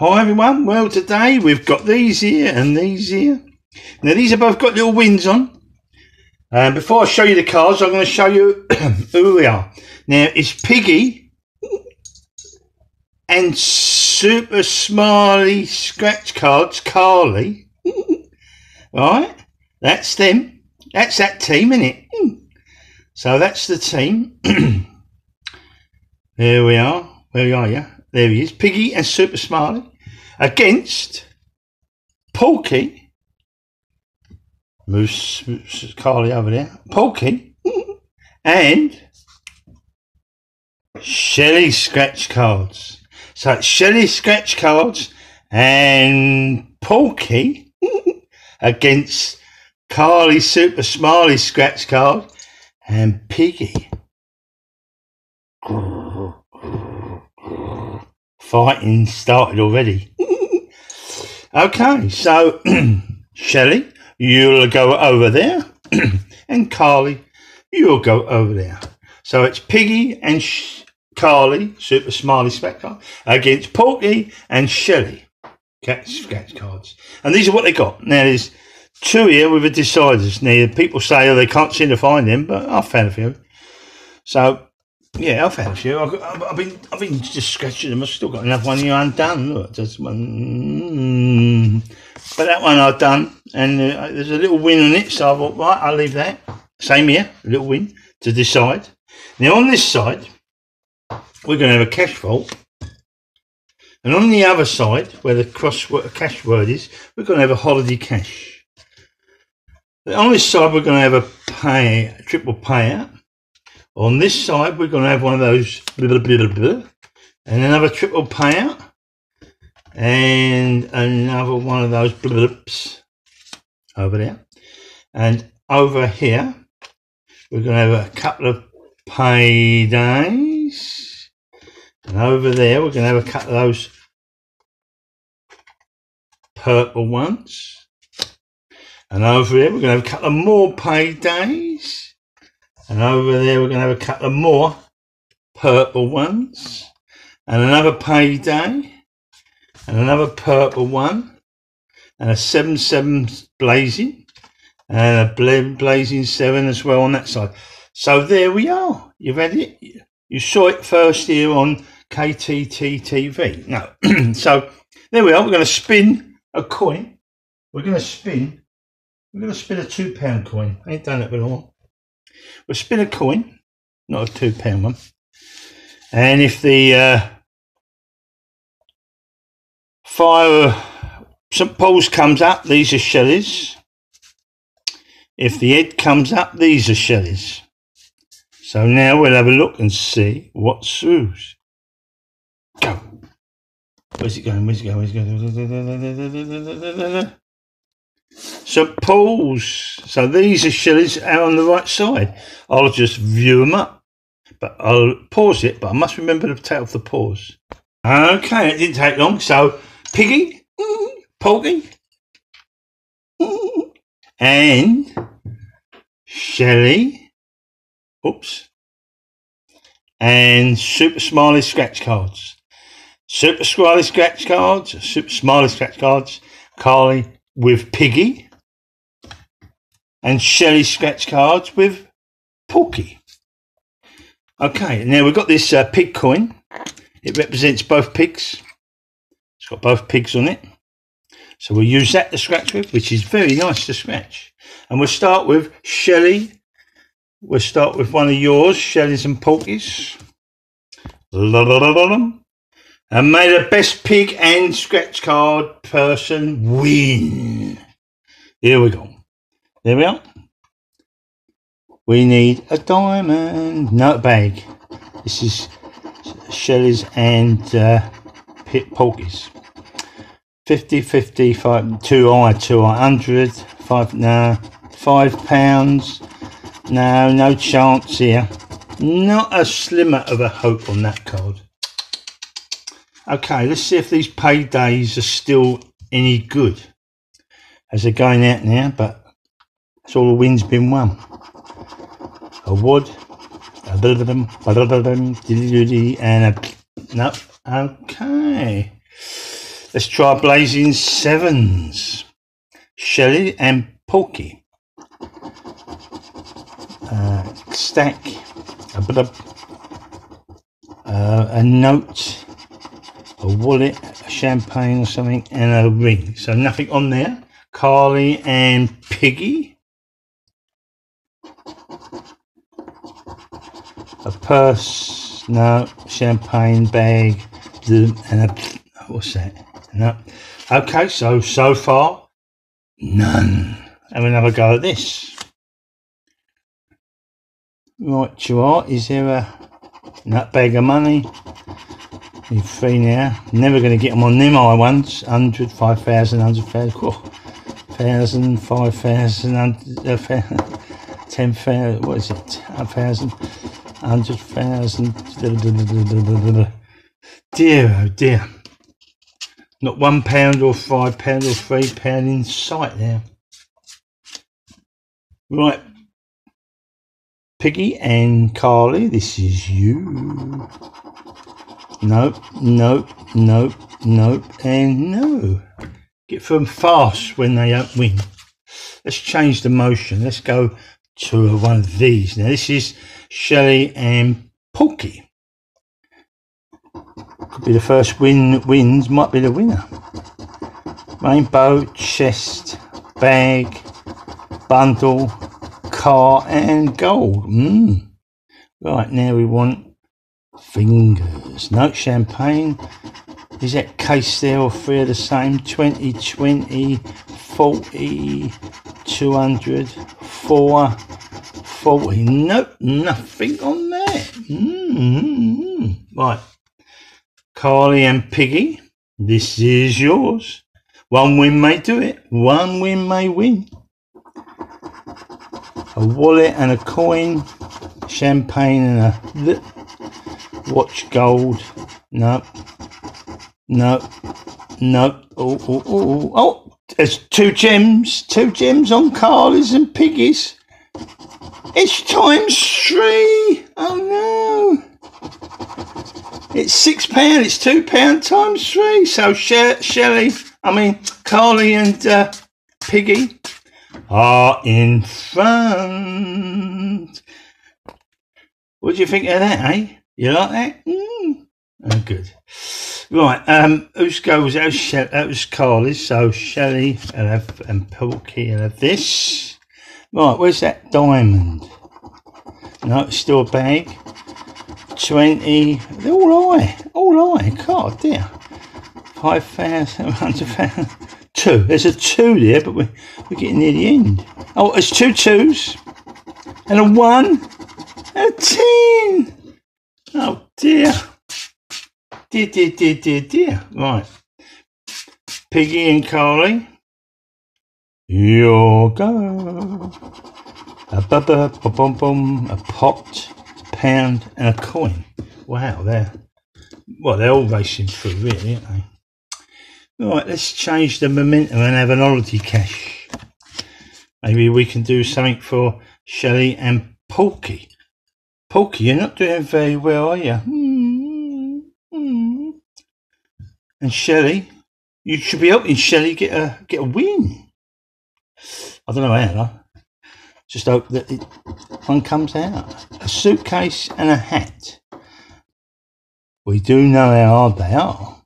Hi everyone. Well, today we've got these here and these here. Now these have both got little wings on. And before I show you the cards, I'm going to show you who we are. Now it's Piggy and Super Smiley Scratch Cards Carly. right? That's them. That's that team, isn't it? So that's the team. there we are. Where are you? There he is. Piggy and Super Smiley against Porky. Moose, Moose Carly over there. Porky and Shelly scratch cards. So it's Shelly scratch cards and Porky against Carly Super Smiley scratch card and Piggy. Fighting started already. okay, so Shelly, you'll go over there, and Carly, you'll go over there. So it's Piggy and Sh- Carly, Super Smiley Spectre, against Porky and Shelly. Cat scratch cards. And these are what they got. Now there's two here with the deciders. Now people say oh, they can't seem to find them, but I found a few. So yeah, I've found a few. I've, I've been I've been just scratching them. I've still got another one here undone. Look, just one. But that one I've done, and uh, there's a little win on it. So I thought, right, I'll leave that. Same here, a little win to decide. Now on this side, we're going to have a cash vault. And on the other side, where the cross cash word is, we're going to have a holiday cash. On this side, we're going to have a pay, a triple payout. On this side, we're going to have one of those and another triple payout, and another one of those blips over there. And over here, we're going to have a couple of paydays. And over there, we're going to have a couple of those purple ones. And over here, we're going to have a couple of more paydays. And over there, we're going to have a couple of more purple ones. And another payday. And another purple one. And a 7-7 blazing. And a bla- blazing 7 as well on that side. So there we are. You've had it. You saw it first here on KTT TV. No. so there we are. We're going to spin a coin. We're going to spin. We're going to spin a two pound coin. I ain't done it before. We'll spin a coin, not a two pound one. And if the uh, fire St Paul's comes up, these are Shellys. If the head comes up, these are Shellys. So now we'll have a look and see what's throughs. Go. Where's it going? Where's it going? Where's it going? Paul's. So these are shillings out on the right side. I'll just view them up. But I'll pause it, but I must remember to take off the pause. Okay, it didn't take long. So Piggy, Porky, and Shelly. Oops. And Super Smiley scratch cards. Super Smiley scratch cards, Super Smiley scratch cards, Carly with Piggy, and Shelly scratch cards with Porky. Okay, now we've got this uh, pig coin. It represents both pigs. It's got both pigs on it. So we'll use that to scratch with, which is very nice to scratch. And we'll start with Shelly We'll start with one of yours, Shelly's and Porky's. And may the best pig and scratch card person win. Here we go. There we are. We need a diamond, no bag. This is Shelly's and uh, Pit Porky's. 50, 50, 5, 2 I, 2 I, 100, 5, nah, 5 pounds, no, no chance here. Not a slimmer of a hope on that card. Okay, let's see if these paydays are still any good. As they're going out now, but that's all the win's been won. A wood, a bit of them, and a no. Okay. Let's try Blazing Sevens. Shelly and Porky. Uh, stack. A, bit of, uh, a note. A wallet. A champagne or something. And a ring. So nothing on there. Carly and Piggy. A purse. No. Champagne bag. And a. What's that? No. Okay, so so far, none. Have another go at this. Right, you are. Is there a nut bag of money? You're free now. Never going to get them on them high ones. 100, 5,000, 100,000, 1,000, 5,000, uh, 10,000, what is it? 1,000, 100,000. Dear, oh dear. Not one pound or five pound or three pound in sight there. Right. Piggy and Carly, this is you. Nope, nope, nope, nope, and no. Get them fast when they don't win. Let's change the motion. Let's go to one of these. Now, this is Shelly and Porky. Could be the first win that wins, might be the winner. Rainbow, chest, bag, bundle, car, and gold. Mm. Right, now we want fingers. No champagne. Is that case there or three of the same? 20, 20, 40, 200, 4, 40. Nope, nothing on there. Mm-hmm. Right. Carly and Piggy, this is yours. One win may do it, one win may win. A wallet and a coin, champagne and a watch gold. No, no, no. Oh, oh, oh, oh. There's two gems, two gems on Carly's and Piggy's. It's times three. Oh no. It's six pound. It's two pound times three. So she- I mean Carly and uh, Piggy are in front. What do you think of that, eh? You like that? Mm. Oh, good. Right. Um, whose goes? That was, she- that was Carly's. So Shelly and have and Porky and have this. Right. Where's that diamond? No, it's still a bag. 20, they're all I, all I, God dear. 5,000, 100,000, two. There's a two there, but we're, we're getting near the end. Oh, there's two twos, and a one, and a ten. Oh dear. Dear, dear, dear, dear, dear. Right. Piggy and Carly. Your go. A ba ba bum bum. A pot pound, and a coin. Wow, they're well, they're all racing through, really, aren't they? Right, let's change the momentum and have an oddity cash. Maybe we can do something for Shelly and Porky. Porky, you're not doing very well, are you? Mm-hmm. And Shelly, you should be helping Shelly get a get a win. I don't know how. Just hope that it, one comes out. A suitcase and a hat. We do know how hard they are,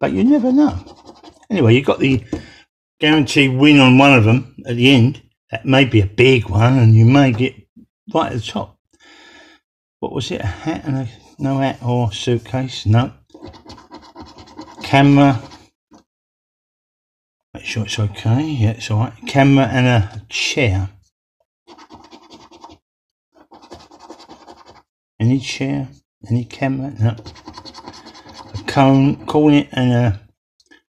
but you never know. Anyway, you've got the guaranteed win on one of them at the end. That may be a big one, and you may get right at the top. What was it? A hat and a no hat or suitcase? No. Camera. Make sure it's okay. Yeah, it's all right. Camera and a chair. Any chair? Any camera? No. A cone, cornet, and a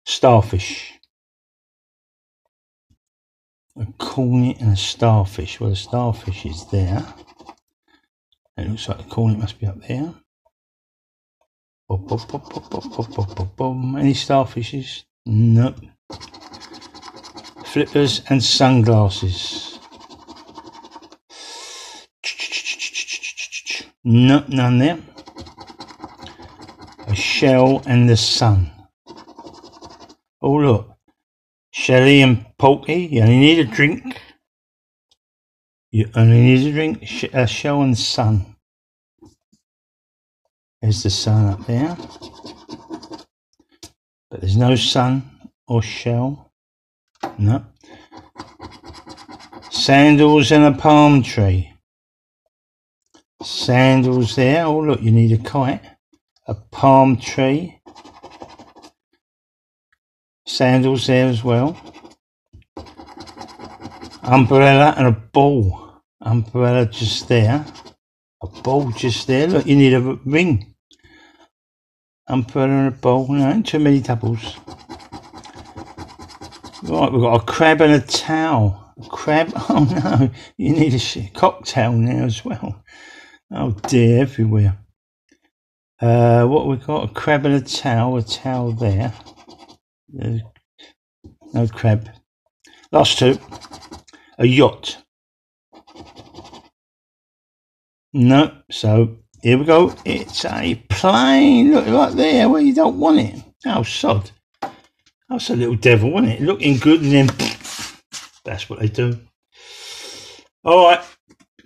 starfish. A cornet and a starfish. Well, the starfish is there. It looks like the cornet must be up there. Bob, bob, bob, bob, bob, bob, bob, bob, bob. Any starfishes? Nope. Flippers and sunglasses. No, none there. A shell and the sun. Oh, look. Shelly and Porky, you only need a drink. You only need to drink. Sh- uh, Shell and Sun. There's the sun up there. But there's no sun or shell. No. Sandals and a palm tree. Sandals there. Oh, look, you need a kite. A palm tree. Sandals there as well. Umbrella and a ball. Umbrella just there. A ball just there. Look, you need a ring. Umbrella and a ball. No, too many doubles. Right, we've got a crab and a towel. A crab. Oh no, you need a cocktail now as well. Oh dear, everywhere. Uh, what we've got? A crab and a towel. A towel there. There's no crab. Last two. A yacht. No. So here we go. It's a plane. Look right there where you don't want it. Oh sod. That's a little devil, isn't it? Looking good and then that's what they do. All right,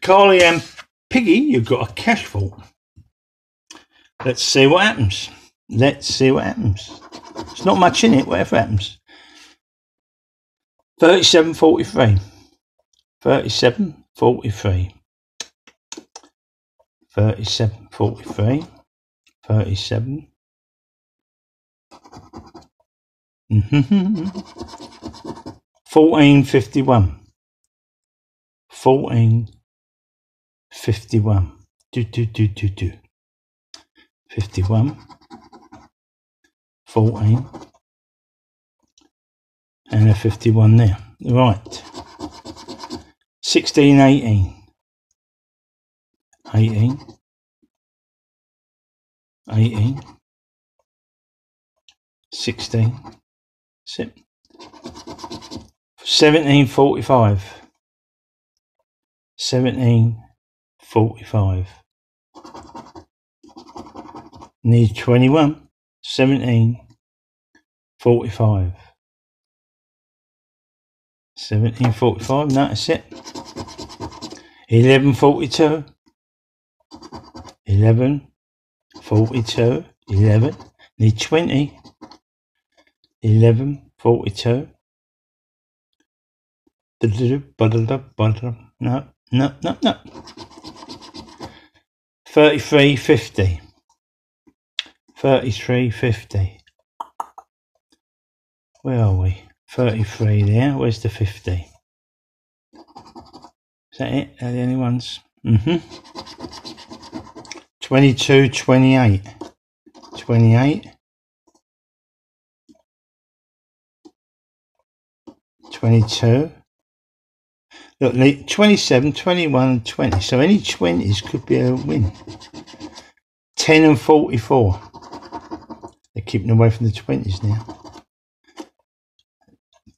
Carly and Piggy, you've got a cash vault. Let's see what happens. Let's see what happens. It's not much in it, whatever happens. 37.43. 37.43. 37.43. 37. Mm-hmm. 1451. 1451. Do, do, do, do, do. 51. 14. And a 51 there. Right. 16, 18. 18. 18. 16. Sip. 1745. 1745. Need 21. 1745. 1745. That's it. 1142. 11. 42. 11. Need 20. 11, 42. No, no, no, no. 33, 50. 33, 50. Where are we? 33 there. Where's the 50? Is that it? Are the only ones? Mm-hmm. 22, 28. 28. 22. Look, 27, 21, 20. So any 20s could be a win. 10 and 44. They're keeping away from the 20s now.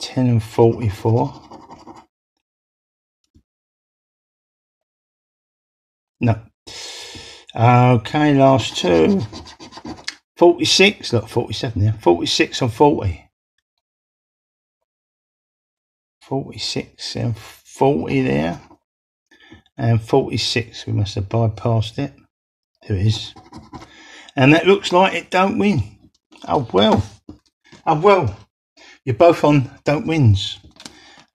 10 and 44. No. Okay, last two. 46. Look, 47 there. 46 and 40. 46 and 40 there. And 46, we must have bypassed it. There it is. And that looks like it don't win. Oh, well. Oh, well. You're both on don't wins.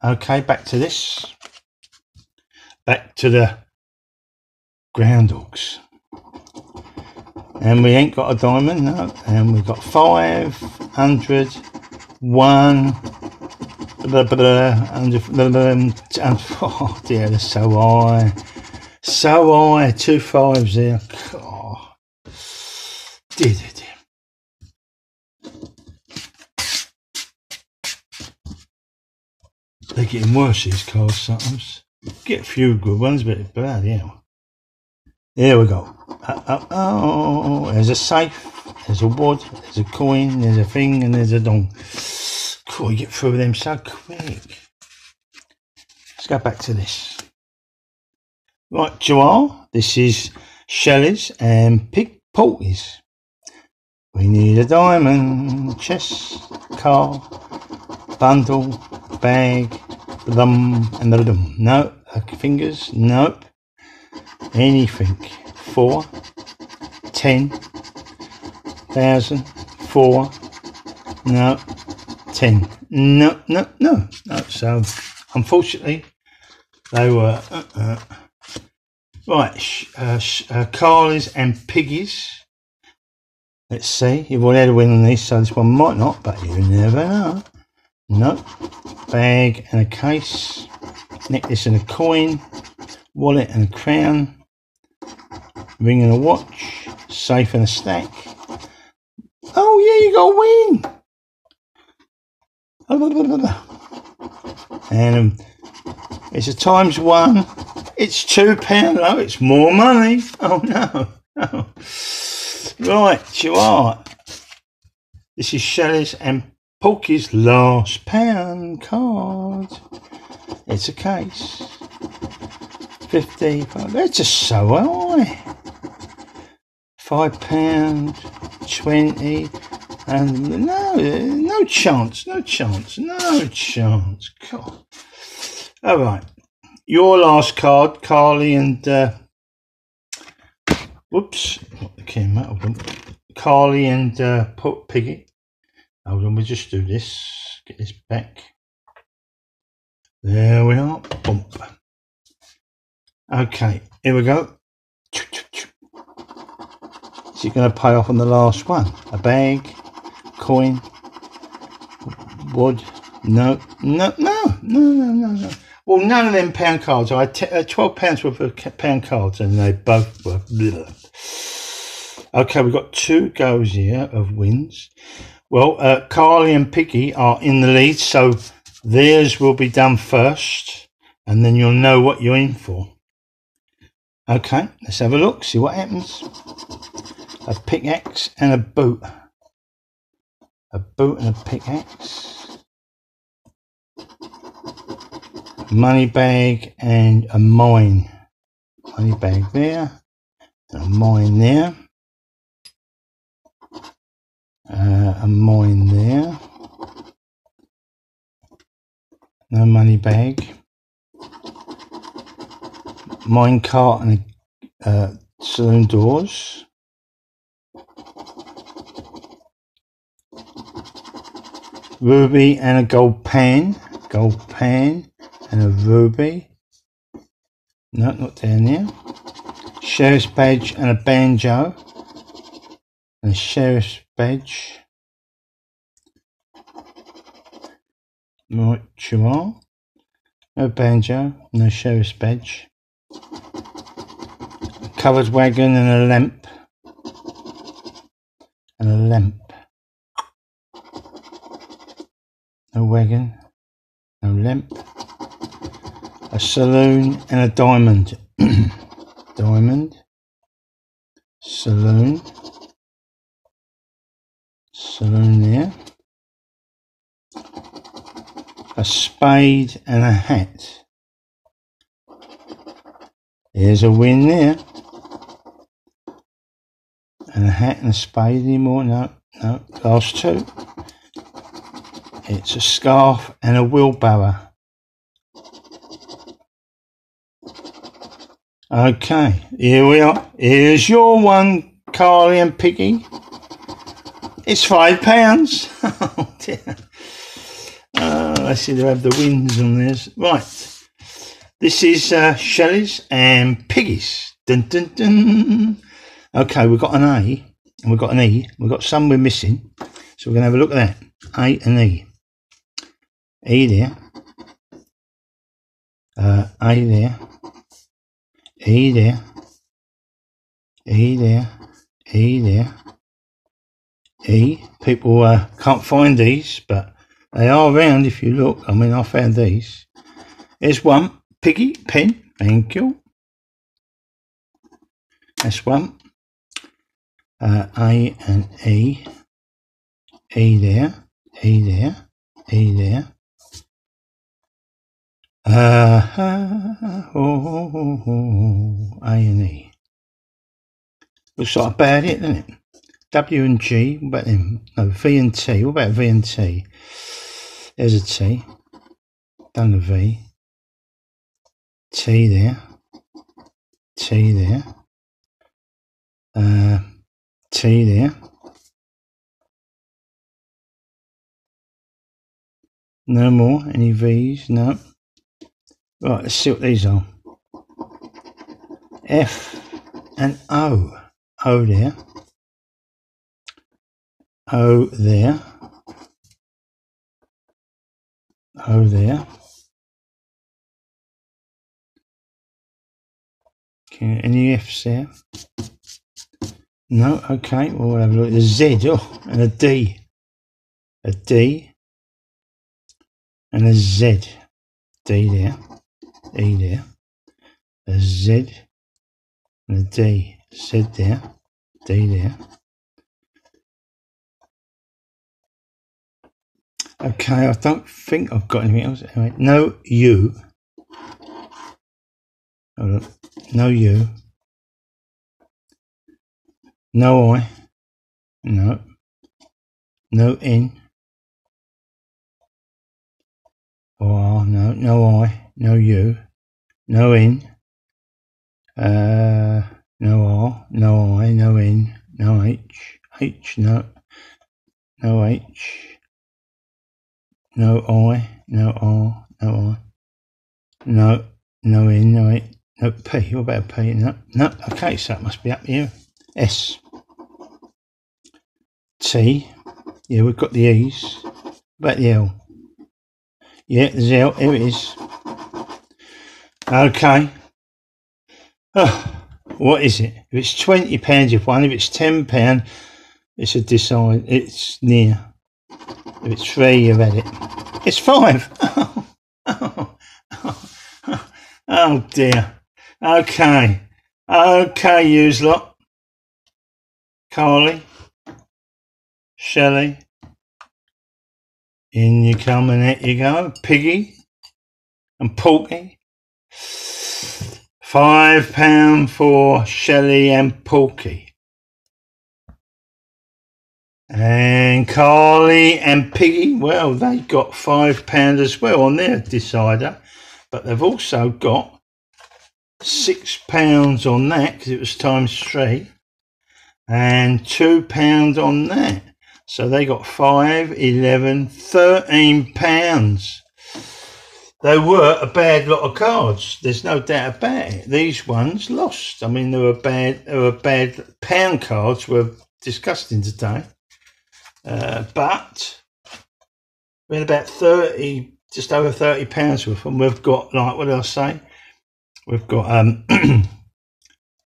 Okay, back to this. Back to the groundhogs. And we ain't got a diamond, no. And we've got 500, 1, blah, blah, blah, and, blah, blah, and, oh dear, that's so high. So high, two fives there. Oh. Dear, dear, dear. They're getting worse, these cars sometimes. Get a few good ones, but bad, yeah. There we go. Uh, uh, oh, there's a safe, there's a wood, there's a coin, there's a thing, and there's a dong. Cool, we get through them so quick. Let's go back to this. Right, Joel, this is Shelly's and Pig Porky's. We need a diamond chess, car, bundle, bag, lum, and the dum. No, fingers, nope. Anything. Four, ten, thousand, four, no, ten. No, no, no, no. So, unfortunately, they were uh, uh, right. Sh- uh, sh- uh, Carly's and Piggies. Let's see. You've already had a win on these, so this one might not, but you never know. No. Bag and a case. Necklace and a coin. Wallet and a crown. Ring and a watch. Safe and a stack. Oh yeah, you got a win. And um, it's a times one. It's two pound. Oh, it's more money. Oh no. Right, you are. This is Shelly's and Porky's last pound card. It's a case. 50. That's just so high. Five pound, 20. And no, no chance, no chance, no chance. God. All right. Your last card, Carly and uh, whoops, not the out of them. Carly and uh, Piggy. Hold on, we'll just do this. Get this back. There we are. Bump. Okay, here we go. Is it going to pay off on the last one? A bag, coin, wood? No, no, no, no, no, no, no. Well, none of them pound cards. I had uh, twelve pounds worth of pound cards, and they both were. Bleh. Okay, we've got two goes here of wins. Well, uh, Carly and Piggy are in the lead, so theirs will be done first, and then you'll know what you're in for. Okay, let's have a look, see what happens. A pickaxe and a boot. A boot and a pickaxe. Money bag and a mine. Money bag there. And a mine there. Uh, a mine there. No money bag. Mine cart and a uh, saloon doors. Ruby and a gold pan. Gold pan and a ruby. No, not down there. Sheriff's badge and a banjo. And a sheriff's badge. Right, you are. No banjo, no sheriff's badge. A covered wagon and a lamp. And a lamp. No wagon, no lamp. A saloon and a diamond. diamond. Saloon. Saloon there. A spade and a hat. There's a win there. And a hat and a spade anymore? No, no. Last two. It's a scarf and a wheelbarrow. Okay, here we are. Here's your one, Carly and Piggy. It's five pounds. oh dear. Uh, I see they have the wins on this. Right. This is uh, Shelly's and Piggy's. Dun, dun, dun. Okay, we've got an A and we've got an E. We've got some we're missing. So we're going to have a look at that. A and E. E there. Uh, A there. E there. E there. E there. E. People uh, can't find these, but they are around if you look. I mean, I found these. There's one. Piggy pen. Thank you. That's one. Uh, A and E. E there. E there. E there. Uh, oh, oh, oh, oh, A and E. Looks like about it, doesn't it? W and G. What about them? No, V and T. What about V and T? There's a T. Done the V. T there. T there. Uh, T there. No more. Any V's? No. Right, let's see what these are. F and O. O there. O there. O there. Okay, any F's there? No, okay, well, we'll have a look at the Z, oh, and a D. A D. And a Z. D there. E there. A Z. And a D. Z there. D there. Okay, I don't think I've got anything else. Anyway, no U. Hold on. No U. No I. No. No N. Oh, no, no I. No U. No N. Uh, no R. No I. No N. No H. H. No. No H. No I. No R. No I. No. No N. No H. No P. What about P? No. No. Okay, so that must be up here. S. T. Yeah, we've got the E's. What about the L? Yeah, there's L. Here it is. Okay. Oh, what is it? If it's twenty pounds, if one. If it's ten pound, it's a decide. It's near. If it's three, you've had it. It's five. Oh, oh, oh, oh dear. Okay. Okay, use lot. Carly. Shelly. In you come and out you go. Piggy. And Porky. Five pound for Shelly and Porky. And Carly and Piggy, well, they got five pound as well on their decider, but they've also got six pounds on that because it was times three, and two pounds on that. So they got five, eleven, thirteen pounds. They were a bad lot of cards. There's no doubt about it. These ones lost. I mean, they were bad. They were bad pound cards. Were disgusting today. Uh, but we had about 30, just over 30 pounds worth, and we've got, like, what did I say? We've got um,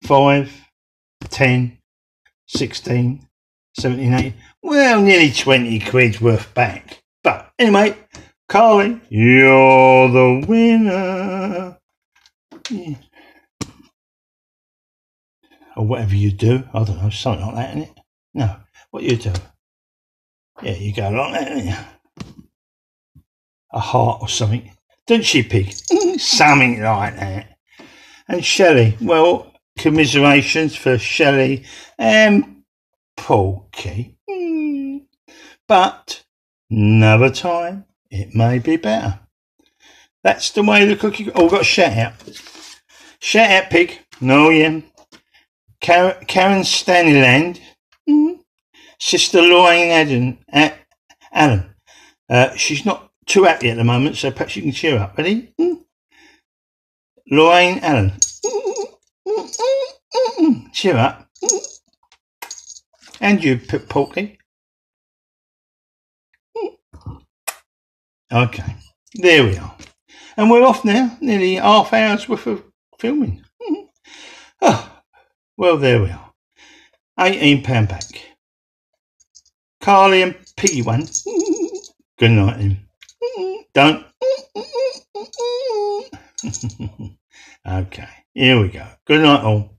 5, 10, 16, 17, 18, well, nearly 20 quid worth back. But anyway, Carly, you're the winner. Yeah. Or whatever you do. I don't know, something like that, isn't it? No, what you do? Yeah, you go along that. A heart or something. Don't she, Pig? something like that. And Shelly, well, commiserations for Shelly and Porky. Hmm. But another time, it may be better. That's the way the cookie. Oh, got shout out. Shout out, Pig. No, yeah. Karen, Karen Stanleyland. Sister Lorraine Adam, Alan. Uh, she's not too happy at the moment, so perhaps you can cheer up. Ready? Mm. Lorraine Allen. Cheer up. And you, Porky. Okay, there we are. And we're off now, nearly half hour's worth of filming. Oh, well, there we are. £18 back. Carly and Piggy one. Good night, then. Don't. okay, here we go. Good night, all.